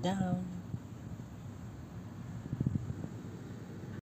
down.